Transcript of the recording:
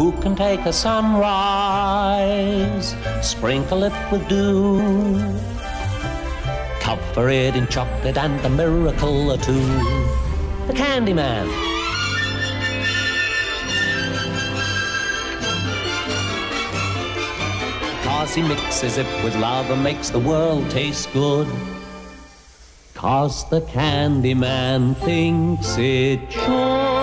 Who can take a sunrise, sprinkle it with dew, cover it in chocolate and a miracle or two? The Candy Man. Cause he mixes it with love and makes the world taste good. Cause the Candy Man thinks it should.